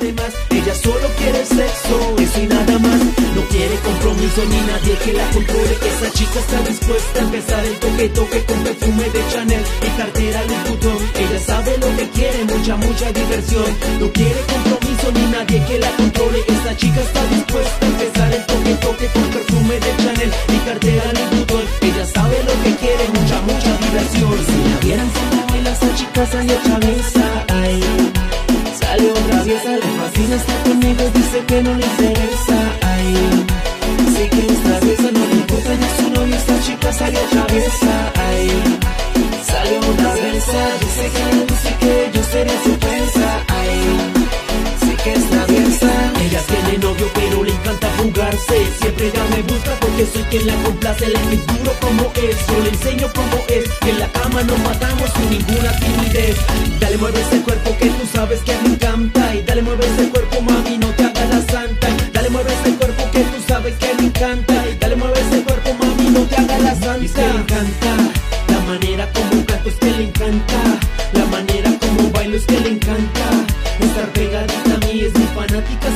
Ella solo quiere sexo, eso y nada más. No quiere compromiso ni nadie que la controle. Esa chica está dispuesta a empezar el toque toque con perfume de Chanel y cartera Louis Vuitton. Ella sabe lo que quiere, mucha mucha diversión. No quiere compromiso ni nadie que la controle. Esa chica está dispuesta a empezar el toque toque con perfume de Chanel y cartera Louis Vuitton. Ella sabe lo que quiere, mucha mucha diversión. Si la vieran como baila esta chica salió cabeza. Traviesa, le fascina estar conmigo, dice que no le interesa, ay. Sé que es traviesa, no le importa ya su novio, esta chica salió traviesa, ay. Salió traviesa, dice que le dice que yo seré su presa, ay. Sé que es traviesa. Ella tiene novio pero le encanta fugarse Siempre ella me busca porque soy quien la complace Le duro como es, yo le enseño cómo es Que en la cama nos matamos sin ninguna timidez Dale mueve ese cuerpo encanta. Dale, mueve ese cuerpo, mami, no te hagas la santa. Es que le encanta la manera como canto, es que le encanta la manera como bailo, es que le encanta. Estar pegadita a mí es mi fanática,